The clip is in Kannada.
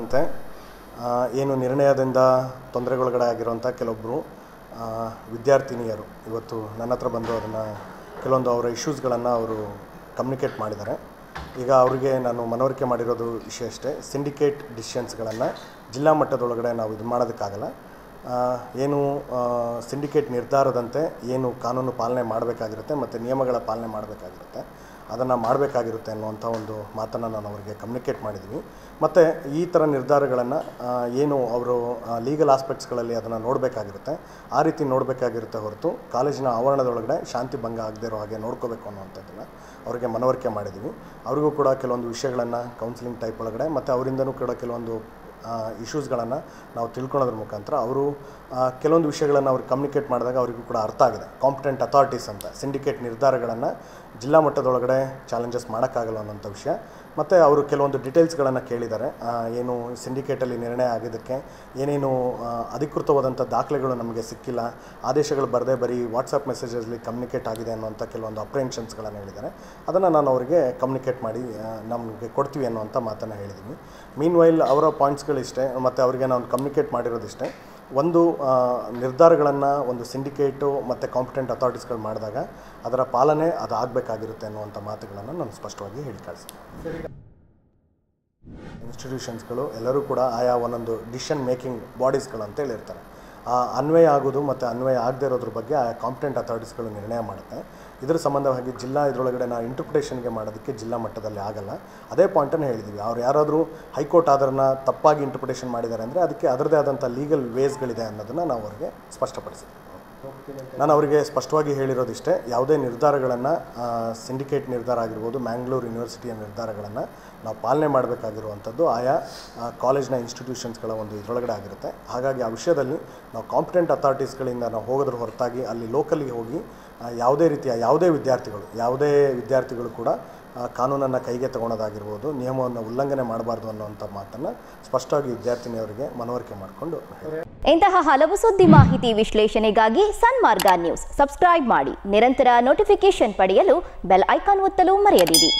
ಅಂತೆ ಏನು ನಿರ್ಣಯದಿಂದ ತೊಂದರೆಗೊಳಗಡೆ ಆಗಿರುವಂಥ ಕೆಲವೊಬ್ಬರು ವಿದ್ಯಾರ್ಥಿನಿಯರು. ಇವತ್ತು ನನ್ನ ಹತ್ರ ಬಂದು ಅದನ್ನು ಕೆಲವೊಂದು ಅವರ ಇಶ್ಯೂಸ್ಗಳನ್ನು ಅವರು ಕಮ್ಯುನಿಕೇಟ್ ಮಾಡಿದ್ದಾರೆ. ಈಗ ಅವರಿಗೆ ನಾನು ಮನವರಿಕೆ ಮಾಡಿರೋದು ವಿಷಯ ಅಷ್ಟೇ. ಸಿಂಡಿಕೇಟ್ ಡಿಸಿಷನ್ಸ್ಗಳನ್ನು ಜಿಲ್ಲಾ ಮಟ್ಟದೊಳಗಡೆ ನಾವು ಇದು ಮಾಡೋದಕ್ಕಾಗಲ್ಲ. ಏನು ಸಿಂಡಿಕೇಟ್ ನಿರ್ಧಾರದಂತೆ ಏನು ಕಾನೂನು ಪಾಲನೆ ಮಾಡಬೇಕಾಗಿರುತ್ತೆ ಮತ್ತು ನಿಯಮಗಳ ಪಾಲನೆ ಮಾಡಬೇಕಾಗಿರುತ್ತೆ. ಅದನ್ನು ಮಾಡಬೇಕಾಗಿರುತ್ತೆ ಅನ್ನುವಂಥ ಒಂದು ಮಾತನ್ನು ನಾನು ಅವರಿಗೆ ಕಮ್ಯುನಿಕೇಟ್ ಮಾಡಿದ್ದೀನಿ ಮತ್ತು ಈ ಥರ ನಿರ್ಧಾರಗಳನ್ನು ಏನು ಅವರು ಲೀಗಲ್ ಆಸ್ಪೆಕ್ಟ್ಸ್ಗಳಲ್ಲಿ ಅದನ್ನು ನೋಡಬೇಕಾಗಿರುತ್ತೆ. ಆ ರೀತಿ ನೋಡಬೇಕಾಗಿರುತ್ತೆ ಹೊರತು ಕಾಲೇಜಿನ ಆವರಣದೊಳಗಡೆ ಶಾಂತಿ ಭಂಗ ಆಗದೇ ಇರೋ ಹಾಗೆ ನೋಡ್ಕೋಬೇಕು ಅನ್ನುವಂಥದ್ದನ್ನು ಅವರಿಗೆ ಮನವರಿಕೆ ಮಾಡಿದ್ದೀವಿ ಅವರಿಗೂ ಕೂಡ ಕೆಲವೊಂದು ವಿಷಯಗಳನ್ನು ಕೌನ್ಸಿಲಿಂಗ್ ಟೈಪ್ ಒಳಗಡೆ ಮತ್ತು ಅವರಿಂದನೂ ಕೂಡ ಕೆಲವೊಂದು ಇಶ್ಯೂಸ್ಗಳನ್ನು ನಾವು ತಿಳ್ಕೊಳೋದ್ರ ಮುಖಾಂತರ ಅವರು ಕೆಲವೊಂದು ವಿಷಯಗಳನ್ನು ಅವ್ರಿಗೆ ಕಮ್ಯುನಿಕೇಟ್ ಮಾಡಿದಾಗ ಅವರಿಗೂ ಕೂಡ ಅರ್ಥ ಆಗಿದೆ. ಕಾಂಪಿಟೆಂಟ್ ಅಥಾರಿಟೀಸ್ ಅಂತ ಸಿಂಡಿಕೇಟ್ ನಿರ್ಧಾರಗಳನ್ನು ಜಿಲ್ಲಾ ಮಟ್ಟದೊಳಗಡೆ ಚಾಲೆಂಜಸ್ ಮಾಡೋಕ್ಕಾಗಲ್ಲ ಅನ್ನೋಂಥ ವಿಷಯ. ಮತ್ತು ಅವರು ಕೆಲವೊಂದು ಡೀಟೇಲ್ಸ್ಗಳನ್ನು ಕೇಳಿದ್ದಾರೆ. ಏನು ಸಿಂಡಿಕೇಟಲ್ಲಿ ನಿರ್ಣಯ ಆಗಿದ್ದಕ್ಕೆ, ಏನೇನು ಅಧಿಕೃತವಾದಂಥ ದಾಖಲೆಗಳು ನಮಗೆ ಸಿಕ್ಕಿಲ್ಲ, ಆದೇಶಗಳು ಬರದೇ ಬರೀ ವಾಟ್ಸಪ್ ಮೆಸೇಜಲ್ಲಿ ಕಮ್ಯುನಿಕೇಟ್ ಆಗಿದೆ ಅನ್ನುವಂಥ ಕೆಲವೊಂದು ಅಪ್ರೆನ್ಷನ್ಸ್ಗಳನ್ನು ಹೇಳಿದ್ದಾರೆ. ಅದನ್ನು ನಾನು ಅವರಿಗೆ ಕಮ್ಯುನಿಕೇಟ್ ಮಾಡಿ ನಮಗೆ ಕೊಡ್ತೀವಿ ಅನ್ನುವಂಥ ಮಾತನ್ನು ಹೇಳಿದ್ದೀನಿ. ಮೀನ್ ವೈಲ್ ಅವರ ಪಾಯಿಂಟ್ಸ್ಗಳಿಷ್ಟೇ ಮತ್ತು ಅವರಿಗೆ ನಾನು ಕಮ್ಯುನಿಕೇಟ್ ಮಾಡಿರೋದಿಷ್ಟೇ ಒಂದು ನಿರ್ಧಾರಗಳನ್ನು ಒಂದು ಸಿಂಡಿಕೇಟು ಮತ್ತು ಕಾಂಪಿಟೆಂಟ್ ಅಥಾರಿಟೀಸ್ಗಳು ಮಾಡಿದಾಗ ಅದರ ಪಾಲನೆ ಅದು ಆಗಬೇಕಾಗಿರುತ್ತೆ ಅನ್ನುವಂಥ ಮಾತುಗಳನ್ನು ನಾನು ಸ್ಪಷ್ಟವಾಗಿ ಹೇಳಿ ಕಳಿಸ್ತೀನಿ. ಇನ್ಸ್ಟಿಟ್ಯೂಷನ್ಸ್ಗಳು ಎಲ್ಲರೂ ಕೂಡ ಆಯಾ ಒಂದೊಂದು ಡಿಸಿಷನ್ ಮೇಕಿಂಗ್ ಬಾಡೀಸ್ಗಳು ಅಂತೇಳಿರ್ತಾರೆ ಅನ್ವಯ ಆಗೋದು ಮತ್ತು ಅನ್ವಯ ಆಗದೇ ಇರೋದ್ರ ಬಗ್ಗೆ ಆ ಕಾಂಪಿಟೆಂಟ್ ಅಥಾರಿಟೀಸ್ಗಳು ನಿರ್ಣಯ ಮಾಡುತ್ತೆ. ಇದರ ಸಂಬಂಧವಾಗಿ ಜಿಲ್ಲಾ ಇದರೊಳಗಡೆ ನಾವು ಇಂಟರ್ಪ್ರಿಟೇಷನ್ಗೆ ಮಾಡೋದಕ್ಕೆ ಜಿಲ್ಲಾ ಮಟ್ಟದಲ್ಲಿ ಆಗಲ್ಲ. ಅದೇ ಪಾಯಿಂಟನ್ನು ಹೇಳಿದ್ದೀವಿ ಅವ್ರು ಯಾರಾದರೂ ಹೈಕೋರ್ಟ್ ಅದನ್ನು ತಪ್ಪಾಗಿ ಇಂಟರ್ಪ್ರಿಟೇಷನ್ ಮಾಡಿದ್ದಾರೆ ಅಂದರೆ ಅದಕ್ಕೆ ಅದರದೇ ಆದಂಥ ಲೀಗಲ್ ವೇಸ್ಗಳಿದೆ ಅನ್ನೋದನ್ನು ನಾವು ಅವರಿಗೆ ಸ್ಪಷ್ಟಪಡಿಸಿದ್ವಿ. ನಾನು ಅವರಿಗೆ ಸ್ಪಷ್ಟವಾಗಿ ಹೇಳಿರೋದಿಷ್ಟೇ, ಯಾವುದೇ ನಿರ್ಧಾರಗಳನ್ನು ಸಿಂಡಿಕೇಟ್ ನಿರ್ಧಾರ ಆಗಿರ್ಬೋದು, ಮ್ಯಾಂಗ್ಳೂರು ಯೂನಿವರ್ಸಿಟಿಯ ನಿರ್ಧಾರಗಳನ್ನು ನಾವು ಪಾಲನೆ ಮಾಡಬೇಕಾಗಿರುವಂಥದ್ದು ಆಯಾ ಕಾಲೇಜ್ನ ಇನ್ಸ್ಟಿಟ್ಯೂಷನ್ಸ್ಗಳ ಒಂದು ಇದರೊಳಗಡೆ ಆಗಿರುತ್ತೆ. ಹಾಗಾಗಿ ಆ ವಿಷಯದಲ್ಲಿ ನಾವು ಕಾಂಪಿಟೆಂಟ್ ಅಥಾರಿಟೀಸ್ಗಳಿಂದ ನಾವು ಹೋಗೋದ್ರ ಹೊರತಾಗಿ ಅಲ್ಲಿ ಲೋಕಲಿಗೆ ಹೋಗಿ ಯಾವುದೇ ರೀತಿಯ, ಯಾವುದೇ ವಿದ್ಯಾರ್ಥಿಗಳು ಯಾವುದೇ ವಿದ್ಯಾರ್ಥಿಗಳು ಕೂಡ ಕಾನೂನನ್ನು ಕೈಗೆ ತಗೊಳೋದಾಗಿರ್ಬೋದು ನಿಯಮವನ್ನು ಉಲ್ಲಂಘನೆ ಮಾಡಬಾರ್ದು ಅನ್ನೋಂಥ ಮಾತನ್ನು ಸ್ಪಷ್ಟವಾಗಿ ವಿದ್ಯಾರ್ಥಿನಿಯವರಿಗೆ ಮನವರಿಕೆ ಮಾಡಿಕೊಂಡು ಇಂತಹ ಹಲವು ಸುದ್ದಿ ಮಾಹಿತಿ ವಿಶ್ಲೇಷಣೆಗಾಗಿ ಸನ್ಮಾರ್ಗ ನ್ಯೂಸ್. ಸಬ್ಸ್ಕ್ರೈಬ್ ಮಾಡಿ, ನಿರಂತರ ನೋಟಿಫಿಕೇಶನ್ ಪಡೆಯಲು ಬೆಲ್ ಐಕಾನ್ ಒತ್ತಲು ಮರೆಯದಿರಿ.